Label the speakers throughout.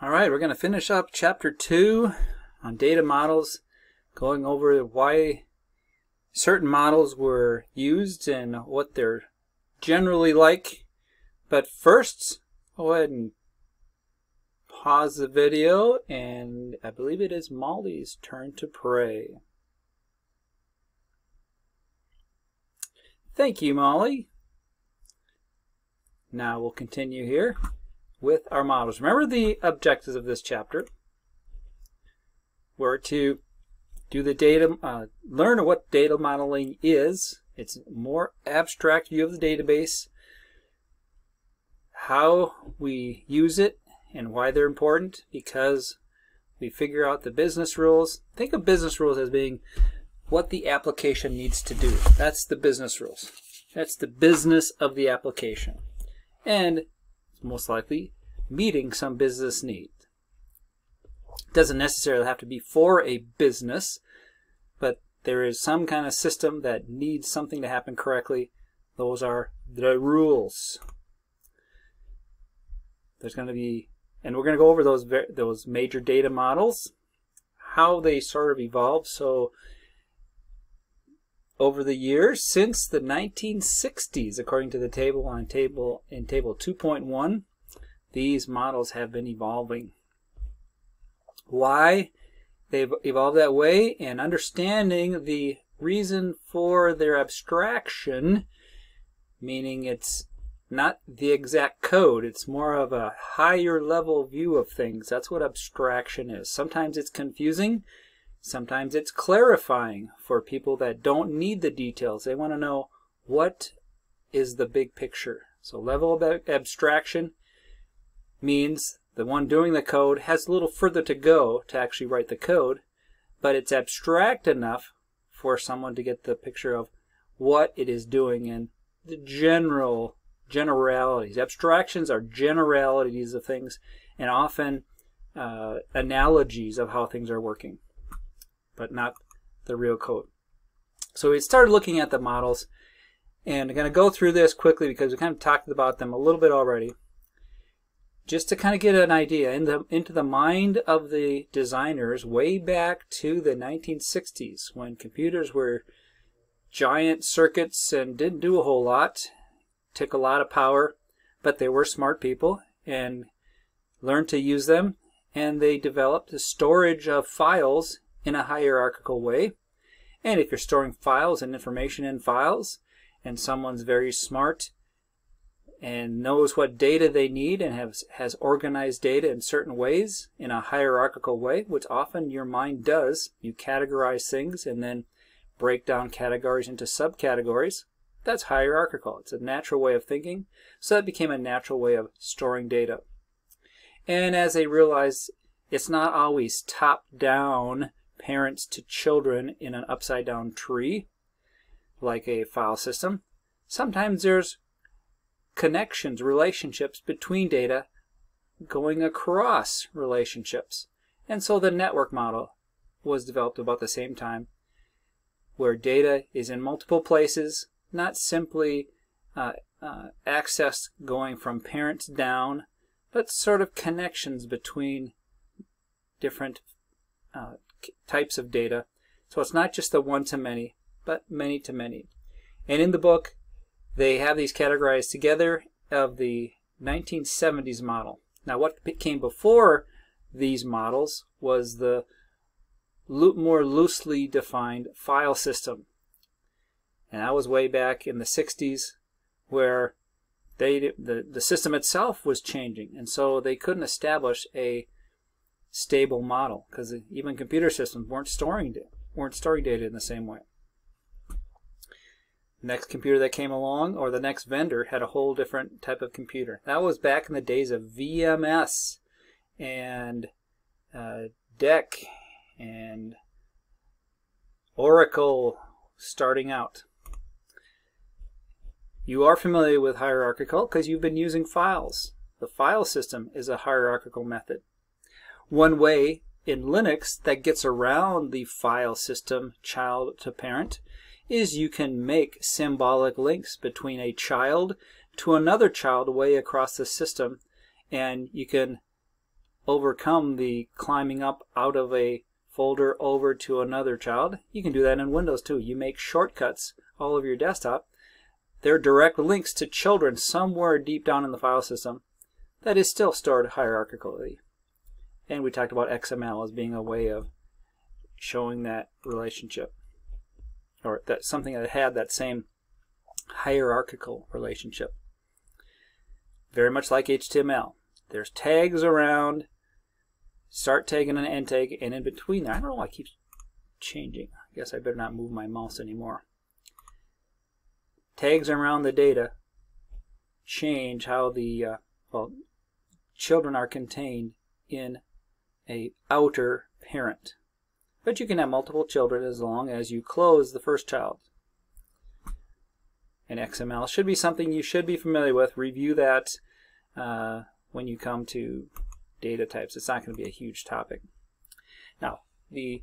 Speaker 1: All right, we're going to finish up chapter two on data models, going over why certain models were used and what they're generally like. But first, go ahead and pause the video, and I believe it is Molly's turn to pray. Thank you, Molly. Now we'll continue here with our models. Remember the objectives of this chapter were to do the data, uh, learn what data modeling is. It's a more abstract view of the database, how we use it and why they're important because we figure out the business rules. Think of business rules as being what the application needs to do. That's the business rules. That's the business of the application. And most likely meeting some business need. It doesn't necessarily have to be for a business, but there is some kind of system that needs something to happen correctly. Those are the rules. There's going to be, and we're going to go over those those major data models, how they sort of evolve. So over the years since the 1960s, according to the table on table in table 2.1, these models have been evolving. Why they've evolved that way and understanding the reason for their abstraction, meaning it's not the exact code, it's more of a higher level view of things. That's what abstraction is. Sometimes it's confusing Sometimes it's clarifying for people that don't need the details. They want to know what is the big picture. So level of abstraction means the one doing the code has a little further to go to actually write the code, but it's abstract enough for someone to get the picture of what it is doing and the general generalities. Abstractions are generalities of things and often uh, analogies of how things are working but not the real code. So we started looking at the models, and I'm going to go through this quickly because we kind of talked about them a little bit already. Just to kind of get an idea in the, into the mind of the designers way back to the 1960s when computers were giant circuits and didn't do a whole lot, took a lot of power, but they were smart people and learned to use them and they developed the storage of files in a hierarchical way. And if you're storing files and information in files, and someone's very smart and knows what data they need and has, has organized data in certain ways in a hierarchical way, which often your mind does. You categorize things and then break down categories into subcategories. That's hierarchical. It's a natural way of thinking. So that became a natural way of storing data. And as they realized it's not always top down parents to children in an upside down tree, like a file system. Sometimes there's connections, relationships between data going across relationships. And so the network model was developed about the same time, where data is in multiple places, not simply uh, uh, going from parents down, but sort of connections between different uh, types of data. So it's not just the one to many, but many to many. And in the book, they have these categorized together of the 1970s model. Now what came before these models was the more loosely defined file system. And that was way back in the 60s where they the, the system itself was changing and so they couldn't establish a stable model because even computer systems weren't storing weren't storing data in the same way. Next computer that came along, or the next vendor, had a whole different type of computer. That was back in the days of VMS and uh, DEC and Oracle starting out. You are familiar with hierarchical because you've been using files. The file system is a hierarchical method. One way in Linux that gets around the file system child to parent is you can make symbolic links between a child to another child way across the system and you can overcome the climbing up out of a folder over to another child, you can do that in Windows too. You make shortcuts all over your desktop. They're direct links to children somewhere deep down in the file system that is still stored hierarchically. And we talked about XML as being a way of showing that relationship or that something that had that same hierarchical relationship. Very much like HTML. There's tags around start tagging and an end tag, and in between there, I don't know why it keeps changing. I guess I better not move my mouse anymore. Tags around the data change how the uh, well children are contained in a outer parent. But you can have multiple children as long as you close the first child. And XML should be something you should be familiar with. Review that uh, when you come to data types. It's not going to be a huge topic. Now, the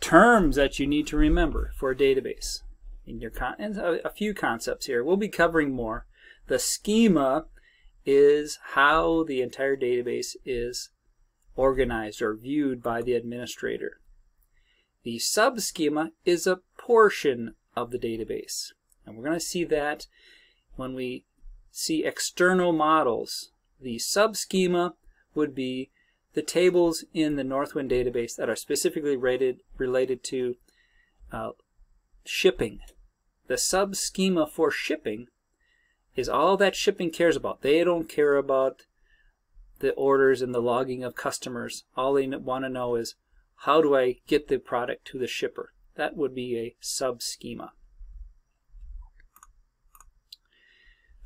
Speaker 1: terms that you need to remember for a database. In your con and a, a few concepts here. We'll be covering more. The schema is how the entire database is organized or viewed by the administrator. The subschema is a portion of the database. And we're going to see that when we see external models. The subschema would be the tables in the Northwind database that are specifically rated, related to uh, shipping. The sub-schema for shipping is all that shipping cares about. They don't care about the orders and the logging of customers. All they want to know is how do I get the product to the shipper? That would be a sub-schema.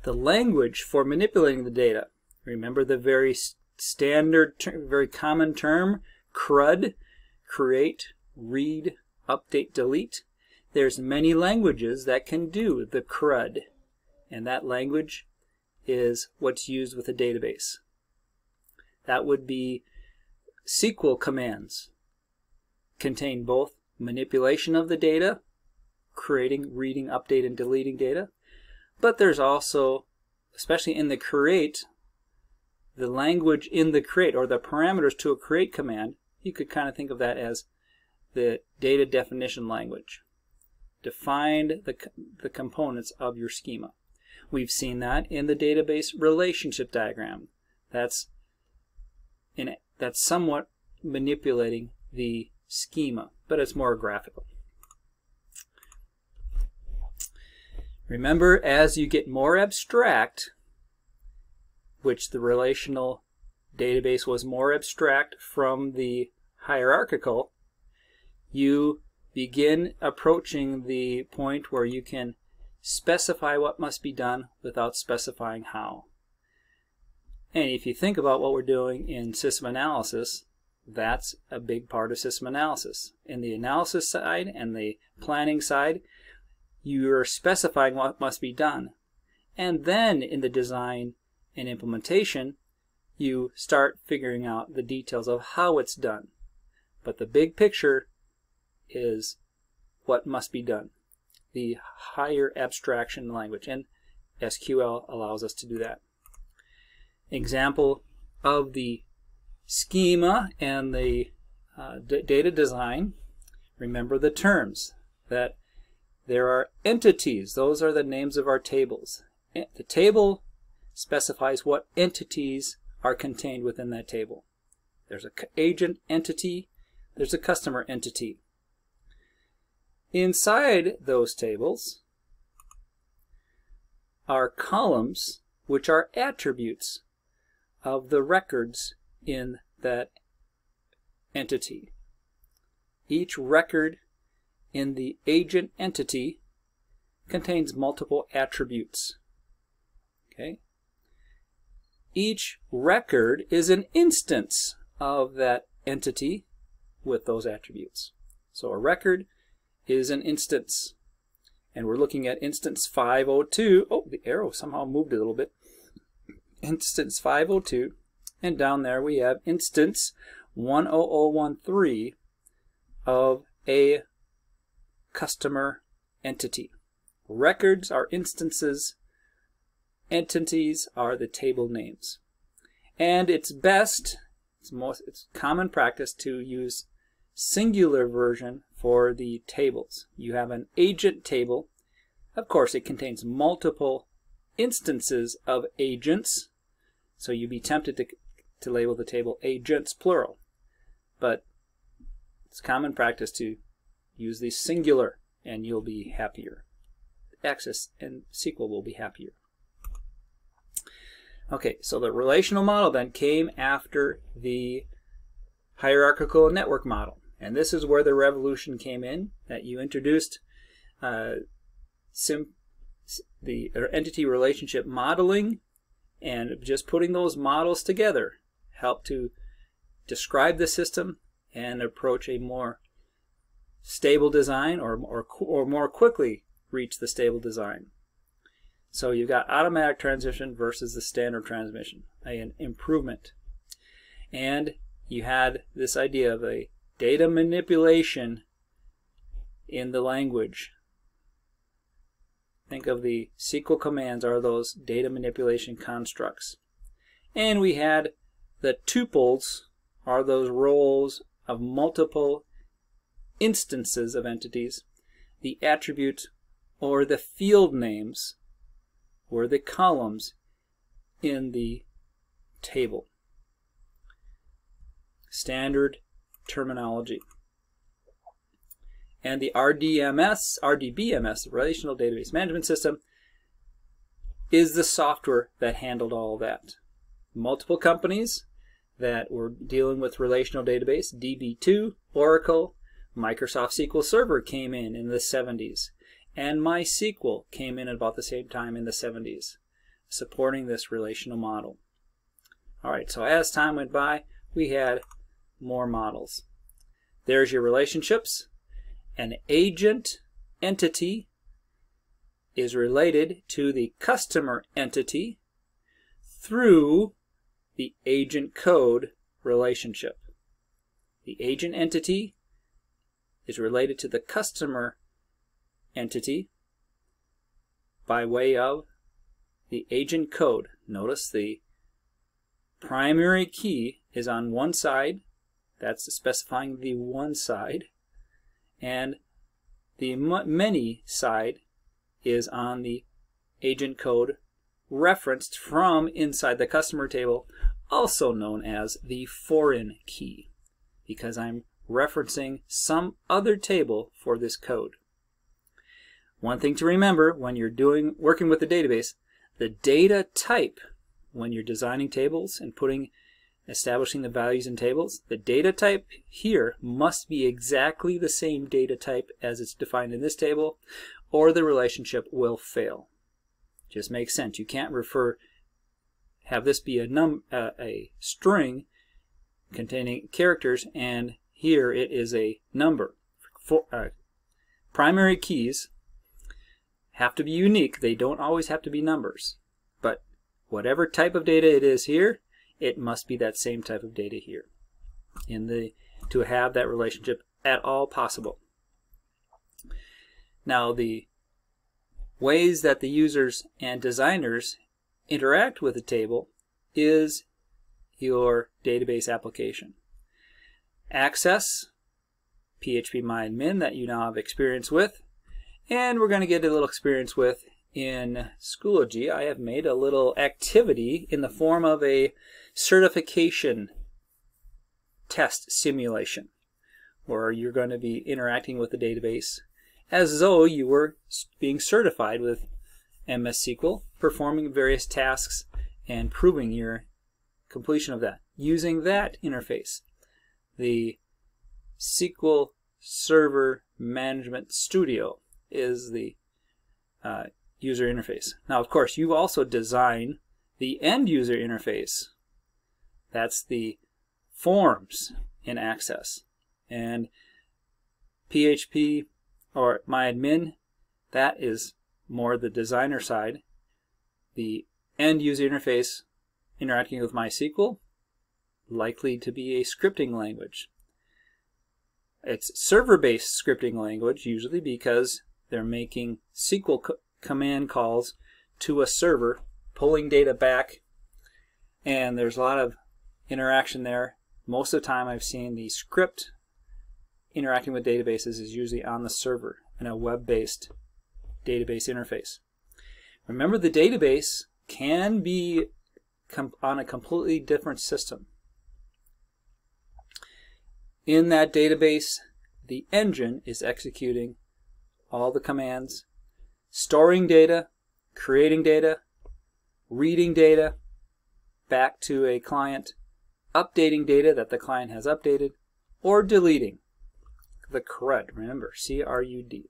Speaker 1: The language for manipulating the data. Remember the very standard, very common term, CRUD, create, read, update, delete. There's many languages that can do the CRUD, and that language is what's used with a database. That would be SQL commands. Contain both manipulation of the data, creating, reading, update, and deleting data, but there's also, especially in the create the language in the create or the parameters to a create command, you could kind of think of that as the data definition language. Define the, the components of your schema. We've seen that in the database relationship diagram. That's in it, that's somewhat manipulating the schema, but it's more graphical. Remember, as you get more abstract, which the relational database was more abstract from the hierarchical, you begin approaching the point where you can specify what must be done without specifying how. And if you think about what we're doing in system analysis, that's a big part of system analysis. In the analysis side and the planning side, you're specifying what must be done. And then in the design and implementation, you start figuring out the details of how it's done. But the big picture is what must be done. The higher abstraction language, and SQL allows us to do that. Example of the schema and the uh, data design, remember the terms that there are entities. Those are the names of our tables. The table specifies what entities are contained within that table. There's an agent entity, there's a customer entity. Inside those tables are columns which are attributes of the records in that entity. Each record in the agent entity contains multiple attributes. Okay? Each record is an instance of that entity with those attributes. So a record is an instance. And we're looking at instance 502. Oh, the arrow somehow moved a little bit. Instance 502. And down there we have instance 10013 of a customer entity. Records are instances entities are the table names. And it's best it's most it's common practice to use singular version for the tables. You have an agent table. Of course, it contains multiple instances of agents, so you'd be tempted to, to label the table agents plural. But it's common practice to use the singular and you'll be happier. Access and SQL will be happier. Okay, so the relational model then came after the hierarchical network model. And this is where the revolution came in, that you introduced uh, the er, entity relationship modeling and just putting those models together help to describe the system and approach a more stable design or, or, or more quickly reach the stable design. So you've got automatic transition versus the standard transmission, an improvement. And you had this idea of a data manipulation in the language. Think of the SQL commands are those data manipulation constructs. And we had the tuples are those roles of multiple instances of entities. The attribute or the field names were the columns in the table. Standard terminology. And the RDMS, RDBMS, the Relational Database Management System, is the software that handled all that. Multiple companies that were dealing with relational database, DB2, Oracle, Microsoft SQL Server came in in the 70s, and MySQL came in about the same time in the 70s, supporting this relational model. All right, so as time went by, we had more models. There's your relationships. An agent entity is related to the customer entity through the agent code relationship. The agent entity is related to the customer entity by way of the agent code. Notice the primary key is on one side that's specifying the one side. And the many side is on the agent code referenced from inside the customer table, also known as the foreign key, because I'm referencing some other table for this code. One thing to remember when you're doing working with the database, the data type when you're designing tables and putting establishing the values in tables, the data type here must be exactly the same data type as it's defined in this table, or the relationship will fail. Just makes sense. You can't refer, have this be a num uh, a string containing characters, and here it is a number. For, uh, primary keys have to be unique. They don't always have to be numbers. But whatever type of data it is here, it must be that same type of data here in the to have that relationship at all possible. Now the ways that the users and designers interact with the table is your database application. Access, phpMyAdmin that you now have experience with, and we're going to get a little experience with in Schoology. I have made a little activity in the form of a certification test simulation where you're going to be interacting with the database as though you were being certified with MS SQL, performing various tasks and proving your completion of that using that interface. The SQL Server Management Studio is the uh, user interface. Now, of course, you also design the end user interface that's the forms in Access. And PHP or MyAdmin, that is more the designer side. The end user interface interacting with MySQL, likely to be a scripting language. It's server-based scripting language usually because they're making SQL co command calls to a server, pulling data back, and there's a lot of interaction there most of the time I've seen the script interacting with databases is usually on the server in a web-based database interface. Remember the database can be on a completely different system. In that database, the engine is executing all the commands, storing data, creating data, reading data back to a client, updating data that the client has updated, or deleting the CRUD. Remember, C-R-U-D.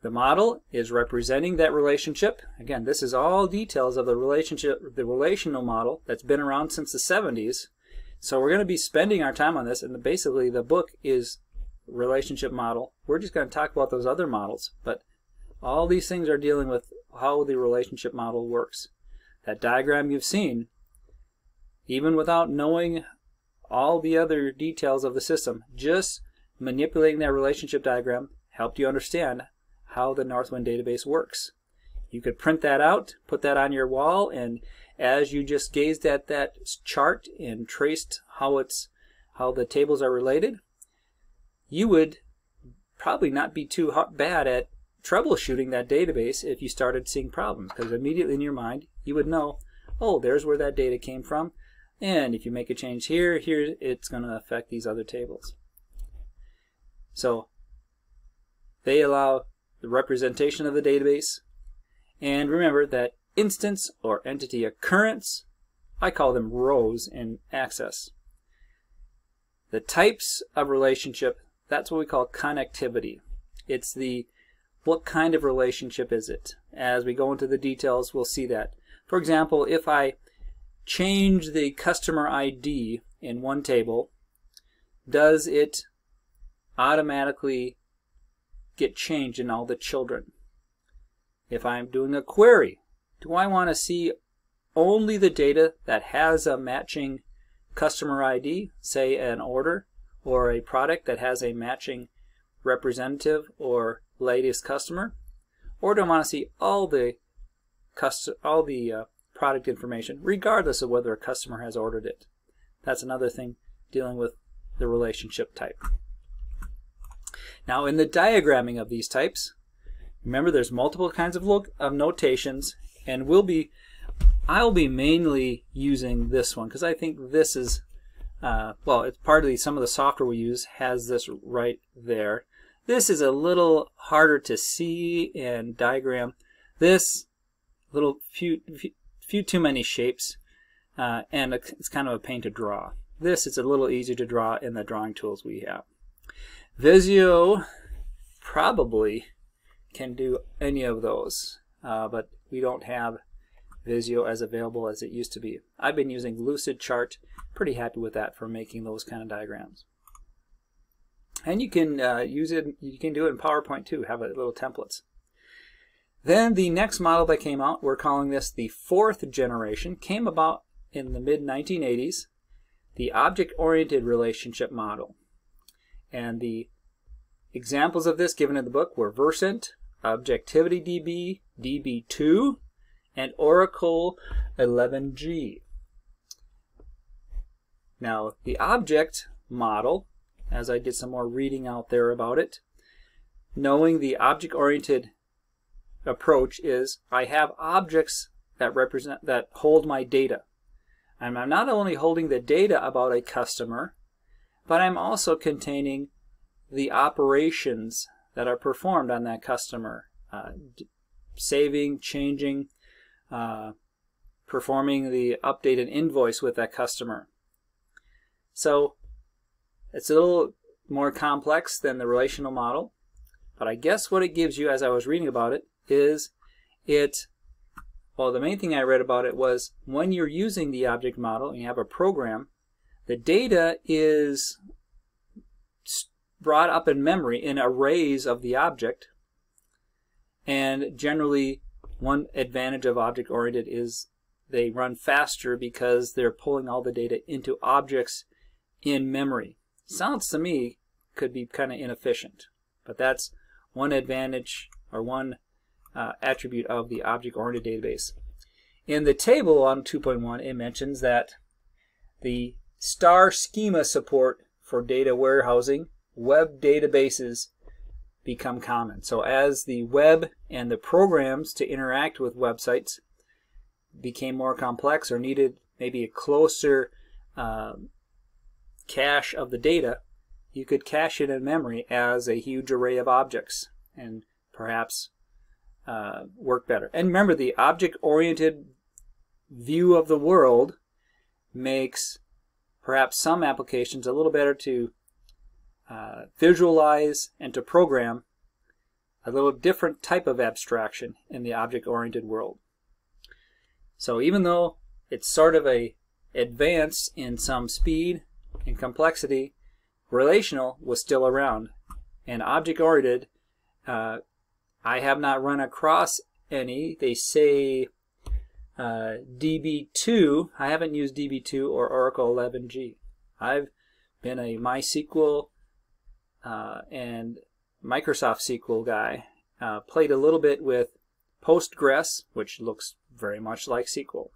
Speaker 1: The model is representing that relationship. Again, this is all details of the relationship, the relational model that's been around since the 70s. So we're going to be spending our time on this, and basically the book is relationship model. We're just going to talk about those other models, but all these things are dealing with how the relationship model works. That diagram you've seen, even without knowing all the other details of the system, just manipulating that relationship diagram helped you understand how the Northwind database works. You could print that out, put that on your wall, and as you just gazed at that chart and traced how it's how the tables are related, you would probably not be too bad at troubleshooting that database if you started seeing problems because immediately in your mind you would know, oh, there's where that data came from. And if you make a change here, here it's going to affect these other tables. So they allow the representation of the database. And remember that instance or entity occurrence, I call them rows in Access. The types of relationship, that's what we call connectivity. It's the what kind of relationship is it? As we go into the details, we'll see that. For example, if I change the customer ID in one table, does it automatically get changed in all the children? If I'm doing a query, do I want to see only the data that has a matching customer ID, say an order, or a product that has a matching representative or latest customer? Or do I want to see all the all the uh, product information, regardless of whether a customer has ordered it? That's another thing dealing with the relationship type. Now in the diagramming of these types, remember there's multiple kinds of, look, of notations and we'll be, I'll be mainly using this one because I think this is, uh, well, it's partly some of the software we use has this right there. This is a little harder to see and diagram. This little few, few, too many shapes uh, and it's kind of a pain to draw. This is a little easier to draw in the drawing tools we have. Visio probably can do any of those, uh, but we don't have Visio as available as it used to be. I've been using Lucidchart, pretty happy with that for making those kind of diagrams. And you can uh, use it, you can do it in PowerPoint too, have a little templates. Then the next model that came out, we're calling this the fourth generation, came about in the mid 1980s, the object-oriented relationship model. And the examples of this given in the book were Versant, Objectivity DB, DB2, and Oracle 11G. Now, the object model, as I did some more reading out there about it, knowing the object-oriented approach is I have objects that represent that hold my data. And I'm not only holding the data about a customer, but I'm also containing the operations that are performed on that customer. Uh, saving, changing, uh, performing the updated invoice with that customer. So it's a little more complex than the relational model, but I guess what it gives you as I was reading about it is it, well the main thing I read about it was when you're using the object model and you have a program, the data is brought up in memory in arrays of the object. And generally, one advantage of object-oriented is they run faster because they're pulling all the data into objects in memory. Sounds to me could be kind of inefficient, but that's one advantage or one uh, attribute of the object-oriented database. in the table on 2.1, it mentions that the star schema support for data warehousing, web databases become common. So as the web and the programs to interact with websites became more complex or needed maybe a closer uh, cache of the data, you could cache it in memory as a huge array of objects and perhaps uh, work better. And remember, the object-oriented view of the world makes perhaps some applications a little better to uh, visualize and to program a little different type of abstraction in the object-oriented world. So even though it's sort of a advance in some speed and complexity, relational was still around. And object-oriented, uh, I have not run across any. They say uh, DB2. I haven't used DB2 or Oracle 11g. I've been a MySQL uh, and Microsoft SQL guy. Uh, played a little bit with Postgres, which looks very much like SQL.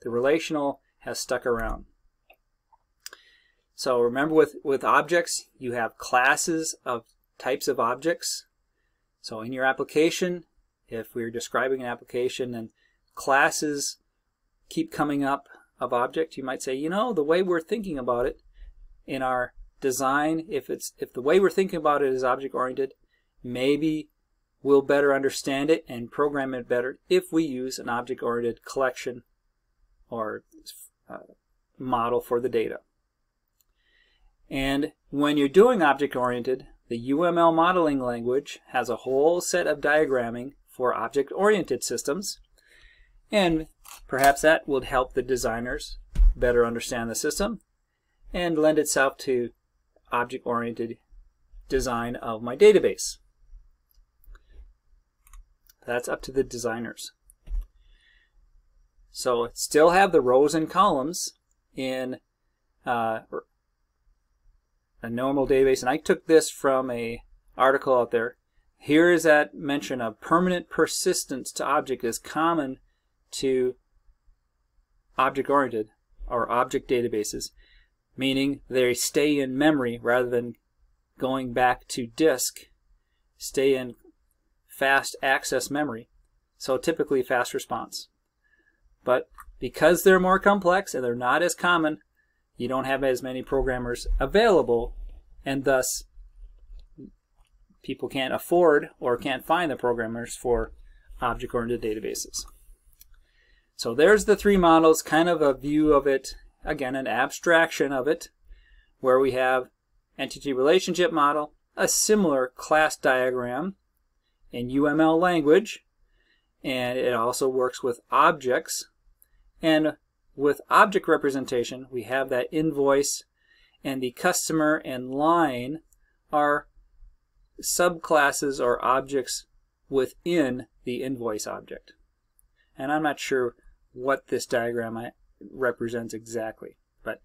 Speaker 1: The relational has stuck around. So remember with, with objects, you have classes of types of objects. So in your application, if we're describing an application and classes keep coming up of object, you might say, you know, the way we're thinking about it in our design, if it's if the way we're thinking about it is object oriented, maybe we'll better understand it and program it better if we use an object oriented collection or uh, model for the data. And when you're doing object oriented, the UML modeling language has a whole set of diagramming for object oriented systems and perhaps that would help the designers better understand the system and lend itself to object-oriented design of my database. That's up to the designers. So it still have the rows and columns in uh, a normal database. And I took this from a article out there. Here is that mention of permanent persistence to object is common to object-oriented or object databases, meaning they stay in memory rather than going back to disk, stay in fast access memory, so typically fast response. But because they're more complex and they're not as common, you don't have as many programmers available, and thus people can't afford or can't find the programmers for object-oriented databases. So there's the three models, kind of a view of it, again, an abstraction of it, where we have entity relationship model, a similar class diagram in UML language, and it also works with objects. And with object representation, we have that invoice and the customer and line are subclasses or objects within the invoice object. And I'm not sure what this diagram represents exactly, but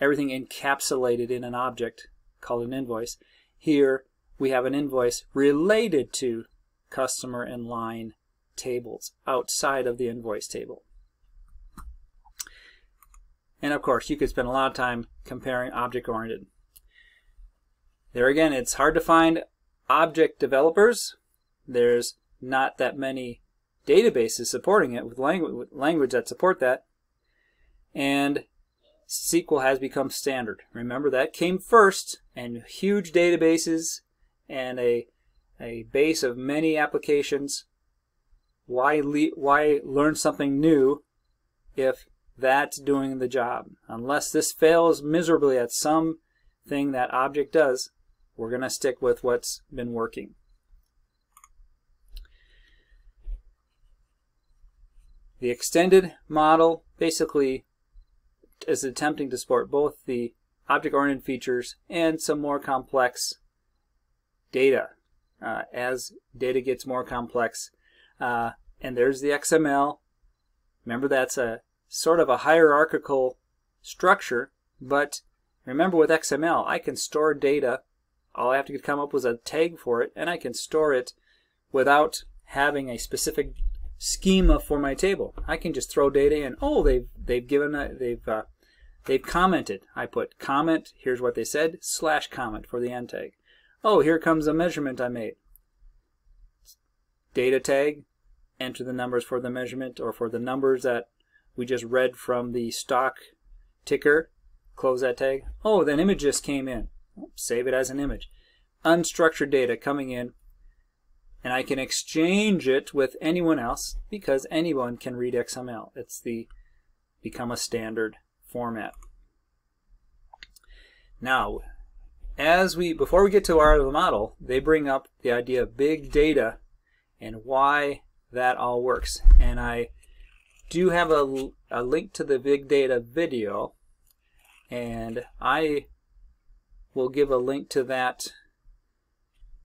Speaker 1: everything encapsulated in an object called an invoice. Here we have an invoice related to customer and line tables outside of the invoice table. And of course, you could spend a lot of time comparing object-oriented. There again, it's hard to find object developers. There's not that many databases supporting it with language, language that support that. And SQL has become standard. Remember that came first and huge databases and a, a base of many applications. Why, why learn something new if that's doing the job? Unless this fails miserably at some thing that object does, we're going to stick with what's been working. The extended model basically is attempting to support both the object-oriented features and some more complex data. Uh, as data gets more complex, uh, and there's the XML. Remember that's a sort of a hierarchical structure, but remember with XML, I can store data. All I have to come up with a tag for it, and I can store it without having a specific schema for my table. I can just throw data in. Oh, they've they've given a, they've uh, they've commented. I put comment. Here's what they said slash comment for the end tag. Oh, here comes a measurement I made. Data tag. Enter the numbers for the measurement or for the numbers that we just read from the stock ticker. Close that tag. Oh, then image just came in. Save it as an image. Unstructured data coming in and I can exchange it with anyone else because anyone can read XML. It's the become a standard format. Now, as we before we get to our model, they bring up the idea of big data and why that all works. And I do have a, a link to the big data video and I will give a link to that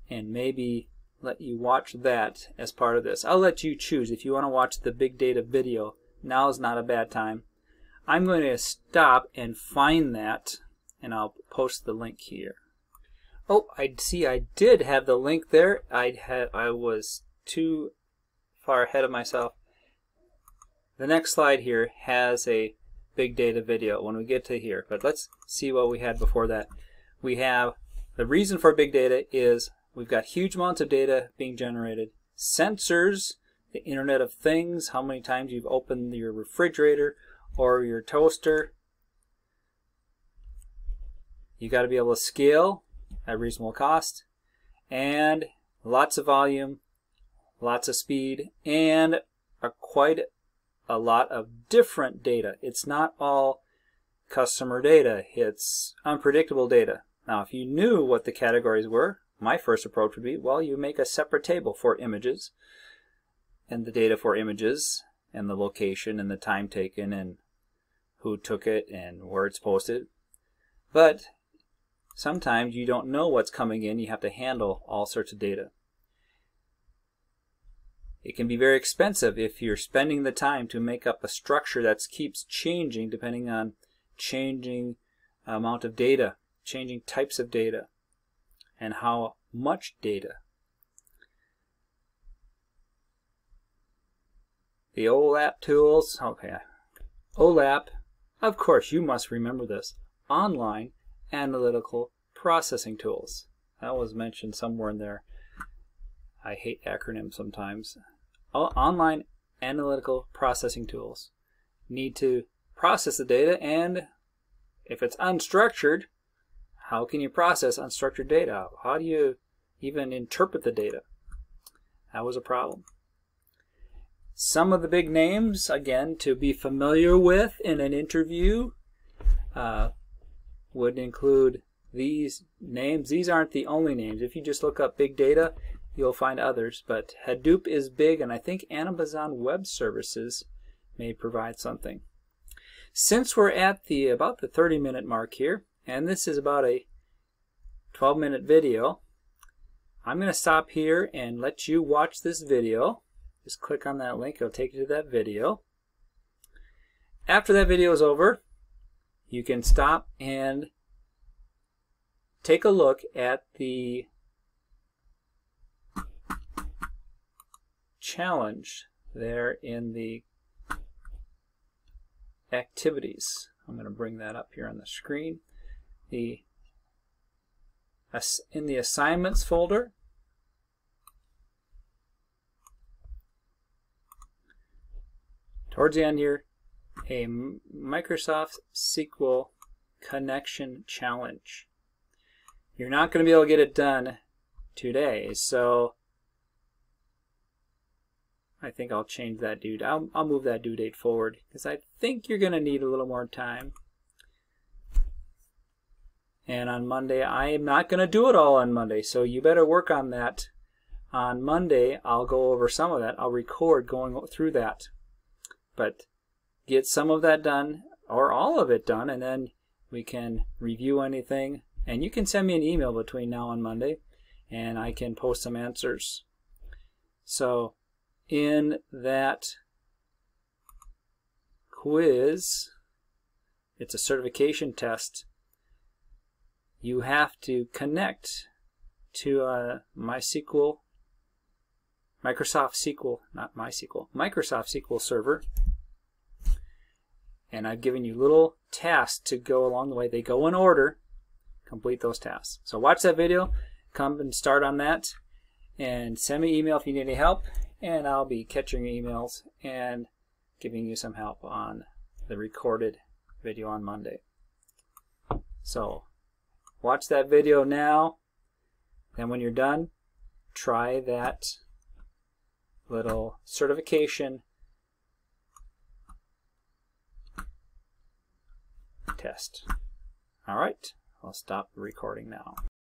Speaker 1: and maybe let you watch that as part of this. I'll let you choose if you want to watch the big data video. Now is not a bad time. I'm going to stop and find that and I'll post the link here. Oh, I see I did have the link there. I had I was too far ahead of myself. The next slide here has a big data video when we get to here. But let's see what we had before that. We have the reason for big data is We've got huge amounts of data being generated. Sensors, the Internet of Things, how many times you've opened your refrigerator or your toaster. You got to be able to scale at reasonable cost and lots of volume, lots of speed, and a quite a lot of different data. It's not all customer data. It's unpredictable data. Now, if you knew what the categories were, my first approach would be, well, you make a separate table for images and the data for images and the location and the time taken and who took it and where it's posted. But sometimes you don't know what's coming in. You have to handle all sorts of data. It can be very expensive if you're spending the time to make up a structure that keeps changing depending on changing amount of data, changing types of data and how much data. The OLAP tools, okay, OLAP, of course you must remember this, online analytical processing tools. That was mentioned somewhere in there. I hate acronyms sometimes. Online analytical processing tools need to process the data and if it's unstructured, how can you process unstructured data? How do you even interpret the data? That was a problem. Some of the big names, again, to be familiar with in an interview uh, would include these names. These aren't the only names. If you just look up big data, you'll find others. But Hadoop is big, and I think Amazon Web Services may provide something. Since we're at the about the 30 minute mark here, and this is about a 12 minute video. I'm going to stop here and let you watch this video. Just click on that link, it'll take you to that video. After that video is over, you can stop and take a look at the challenge there in the activities. I'm going to bring that up here on the screen the in the assignments folder towards the end here a Microsoft SQL connection challenge you're not going to be able to get it done today so I think I'll change that due I'll, I'll move that due date forward because I think you're going to need a little more time and on Monday, I am not going to do it all on Monday, so you better work on that. On Monday, I'll go over some of that. I'll record going through that. But get some of that done, or all of it done, and then we can review anything. And you can send me an email between now and Monday, and I can post some answers. So in that quiz, it's a certification test you have to connect to a MySQL, Microsoft SQL, not MySQL, Microsoft SQL Server. And I've given you little tasks to go along the way. They go in order. Complete those tasks. So watch that video. Come and start on that. And send me email if you need any help. And I'll be catching emails and giving you some help on the recorded video on Monday. So watch that video now. Then when you're done, try that little certification test. All right, I'll stop recording now.